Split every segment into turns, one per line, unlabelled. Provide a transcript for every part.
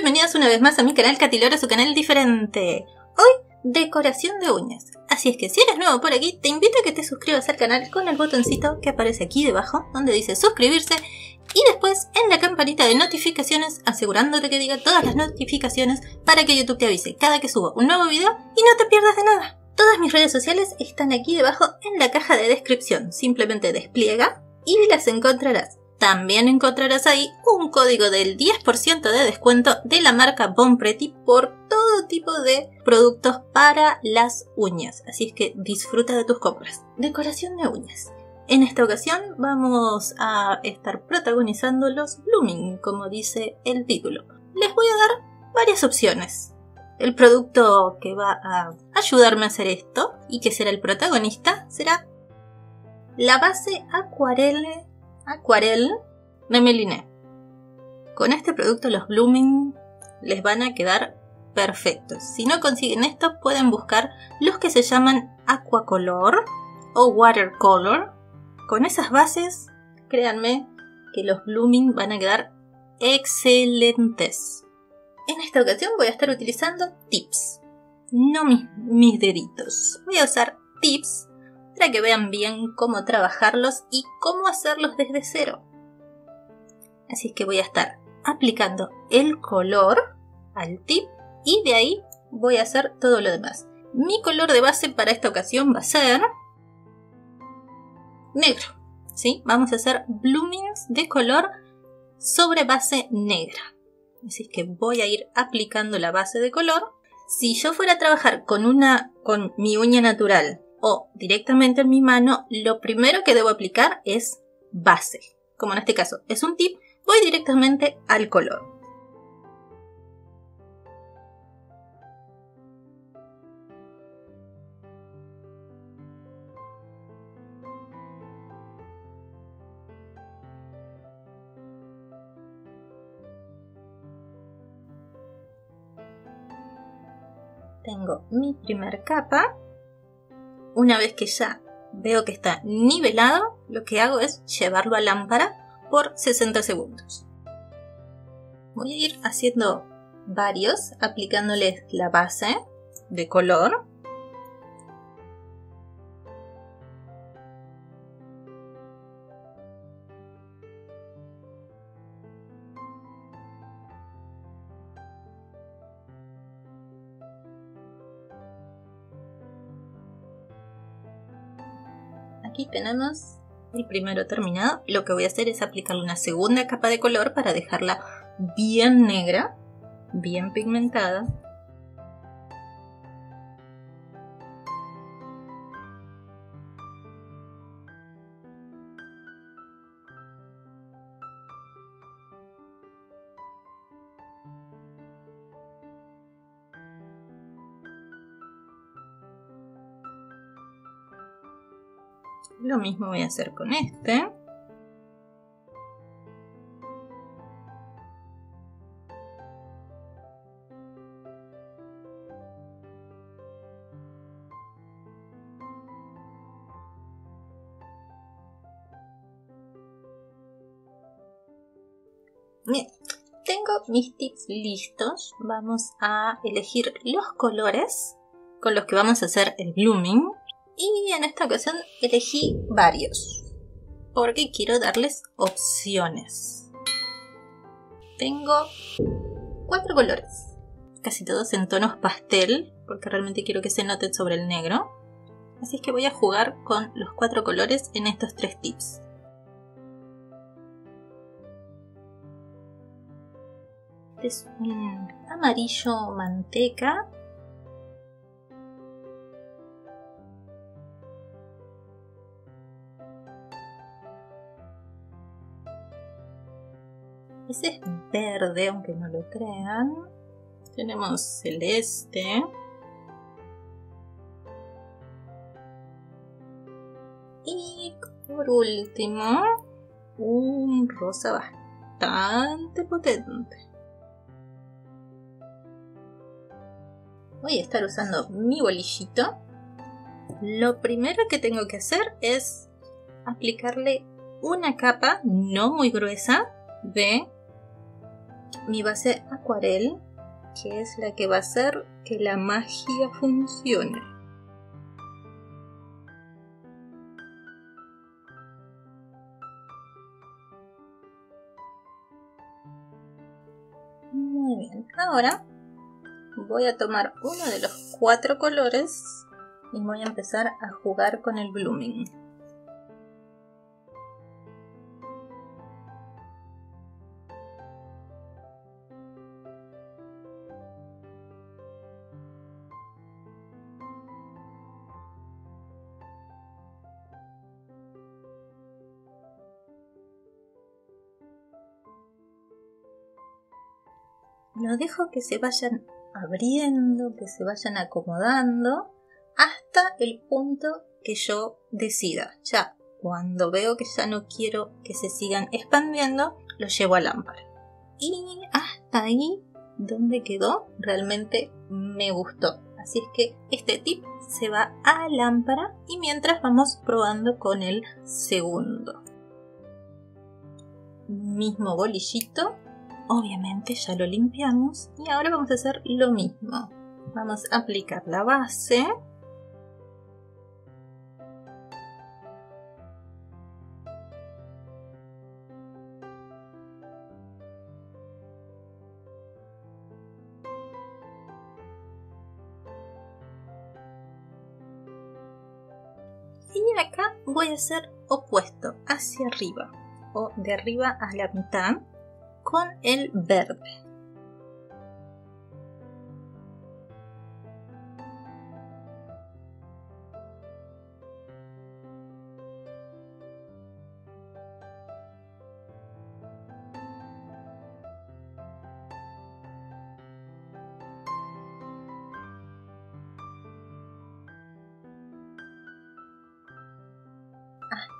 bienvenidos una vez más a mi canal Catiloro, su canal diferente. Hoy, decoración de uñas. Así es que si eres nuevo por aquí, te invito a que te suscribas al canal con el botoncito que aparece aquí debajo, donde dice suscribirse, y después en la campanita de notificaciones, asegurándote que diga todas las notificaciones para que YouTube te avise cada que subo un nuevo video y no te pierdas de nada. Todas mis redes sociales están aquí debajo en la caja de descripción. Simplemente despliega y las encontrarás. También encontrarás ahí un código del 10% de descuento de la marca Bon Pretty por todo tipo de productos para las uñas. Así es que disfruta de tus compras. Decoración de uñas. En esta ocasión vamos a estar protagonizando los blooming, como dice el título. Les voy a dar varias opciones. El producto que va a ayudarme a hacer esto y que será el protagonista será la base acuarela Aquarel de Meliné. Con este producto los blooming les van a quedar perfectos. Si no consiguen esto, pueden buscar los que se llaman Aquacolor o Watercolor. Con esas bases, créanme que los blooming van a quedar excelentes. En esta ocasión voy a estar utilizando tips, no mis, mis deditos. Voy a usar tips para que vean bien cómo trabajarlos y cómo hacerlos desde cero. Así que voy a estar aplicando el color al tip y de ahí voy a hacer todo lo demás. Mi color de base para esta ocasión va a ser negro. ¿sí? Vamos a hacer bloomings de color sobre base negra. Así que voy a ir aplicando la base de color. Si yo fuera a trabajar con una con mi uña natural o directamente en mi mano, lo primero que debo aplicar es base. Como en este caso es un tip, voy directamente al color. Tengo mi primer capa una vez que ya veo que está nivelado, lo que hago es llevarlo a lámpara por 60 segundos. Voy a ir haciendo varios, aplicándoles la base de color aquí tenemos el primero terminado. Lo que voy a hacer es aplicarle una segunda capa de color para dejarla bien negra, bien pigmentada. Lo mismo voy a hacer con este. Tengo mis tips listos. Vamos a elegir los colores con los que vamos a hacer el blooming. Y en esta ocasión elegí varios, porque quiero darles opciones. Tengo cuatro colores, casi todos en tonos pastel, porque realmente quiero que se noten sobre el negro. Así es que voy a jugar con los cuatro colores en estos tres tips. Este es un amarillo manteca Ese es verde, aunque no lo crean. Tenemos celeste. Y por último, un rosa bastante potente. Voy a estar usando mi bolillito. Lo primero que tengo que hacer es aplicarle una capa no muy gruesa de mi base acuarel, que es la que va a hacer que la magia funcione. Muy bien, ahora voy a tomar uno de los cuatro colores y voy a empezar a jugar con el blooming. Lo dejo que se vayan abriendo, que se vayan acomodando hasta el punto que yo decida. Ya, cuando veo que ya no quiero que se sigan expandiendo, lo llevo a lámpara. Y hasta ahí, donde quedó, realmente me gustó. Así es que este tip se va a lámpara y mientras vamos probando con el segundo. Mismo bolillito, obviamente ya lo limpiamos y ahora vamos a hacer lo mismo. Vamos a aplicar la base y acá voy a hacer opuesto hacia arriba o de arriba a la mitad con el verde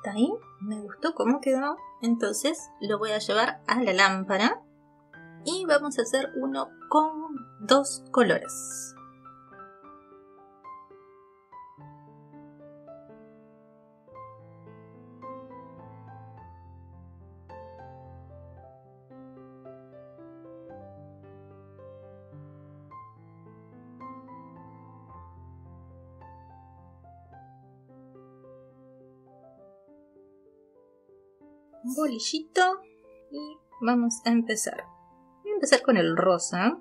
ahí me gustó cómo quedó. Entonces lo voy a llevar a la lámpara y vamos a hacer uno con dos colores bolillito y vamos a empezar. Voy a empezar con el rosa.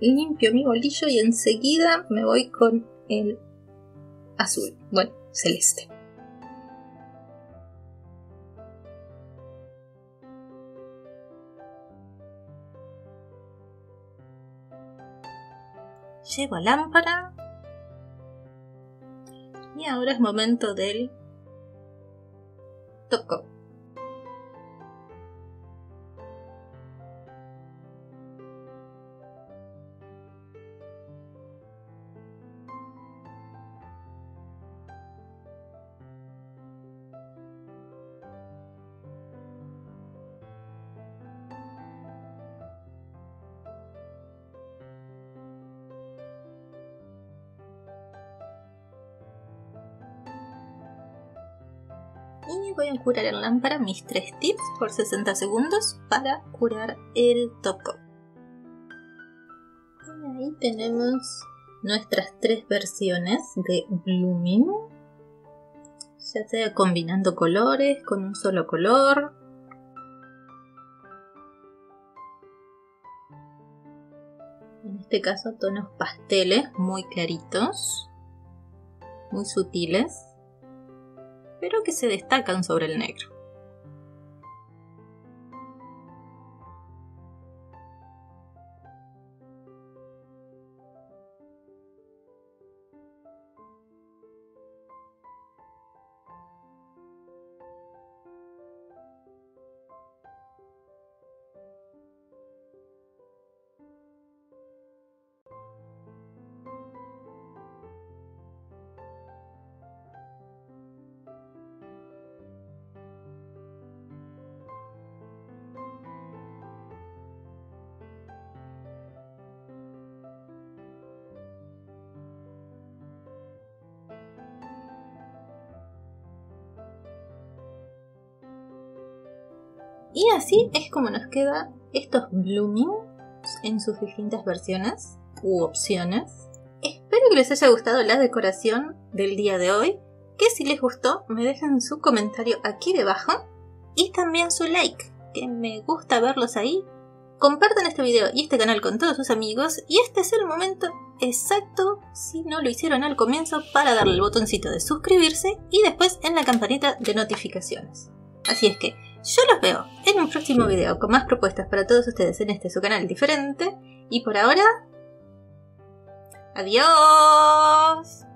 limpio mi bolillo y enseguida me voy con el azul, bueno, celeste. Llevo lámpara. Y ahora es momento del toco. Y voy a curar en lámpara mis tres tips por 60 segundos para curar el toco. Y ahí tenemos nuestras tres versiones de Blooming, ya sea combinando colores con un solo color. En este caso tonos pasteles muy claritos, muy sutiles pero que se destacan sobre el negro. Y así es como nos queda estos blooming en sus distintas versiones u opciones. Espero que les haya gustado la decoración del día de hoy. Que si les gustó, me dejen su comentario aquí debajo. Y también su like, que me gusta verlos ahí. Compartan este video y este canal con todos sus amigos. Y este es el momento exacto, si no lo hicieron al comienzo, para darle el botoncito de suscribirse y después en la campanita de notificaciones. Así es que yo los veo en un próximo video con más propuestas para todos ustedes en este su canal diferente. Y por ahora... ¡Adiós!